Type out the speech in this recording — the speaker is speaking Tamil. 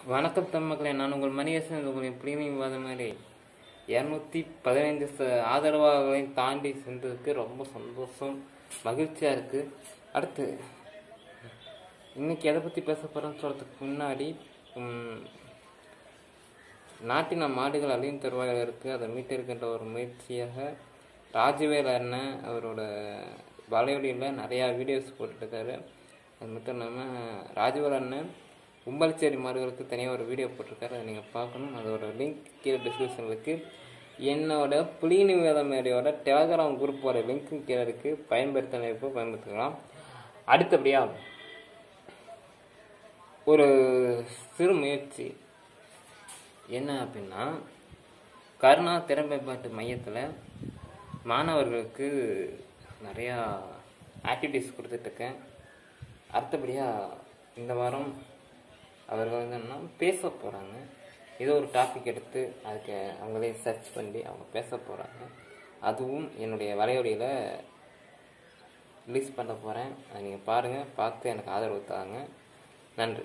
வணக்கம் தம்மக்களே நான் உங்கள் மணியரசன் உங்களின் பிரீமியம் வாத மாதிரி இரநூத்தி பதினைந்து ஆதரவாளர்களையும் தாண்டி சென்றதுக்கு ரொம்ப சந்தோஷம் மகிழ்ச்சியாக இருக்குது அடுத்து இன்னைக்கு எதை பற்றி பேச போகிறேன்னு சொல்கிறதுக்கு முன்னாடி நாட்டின மாடுகள் அழியும் தருவாயில் இருக்குது அதை மீட்டிருக்கின்ற ஒரு முயற்சியாக ராஜவேல் அண்ணன் அவரோட வலையொலியில் நிறையா வீடியோஸ் போட்டுருக்காரு அது மட்டும் இல்லாமல் ராஜவேல் அண்ணன் உம்பல்சேரி மாடுகளுக்கு தனியாக ஒரு வீடியோ போட்டிருக்காரு. அதை நீங்கள் பார்க்கணும். அதோட லிங்க் கீழே டிஸ்கிரிப்ஷனில் இருக்குது என்னோட புலினி வேதமேரியோட டெலகிராம் குரூப்போட லிங்க்கும் கீழே இருக்குது பயன்படுத்த நினைப்போ பயன்படுத்திக்கலாம். அடுத்தபடியாக ஒரு சிறு முயற்சி. என்ன அப்படின்னா கருணா திறமைப்பாட்டு மையத்தில் மாணவர்களுக்கு நிறையா ஆக்டிவிட்டீஸ் கொடுத்துட்ருக்கேன் அடுத்தபடியாக இந்த வாரம் அவர்கள் வந்து என்ன பேச போகிறாங்க ஏதோ ஒரு டாபிக் எடுத்து அதுக்கு அவங்களே சர்ச் பண்ணி அவங்க பேச போகிறாங்க அதுவும் என்னுடைய வலையொலியில் ரிலீஸ் பண்ண போகிறேன் அதை நீங்கள் பாருங்கள் பார்த்து எனக்கு ஆதரவு தாங்க. நன்றி.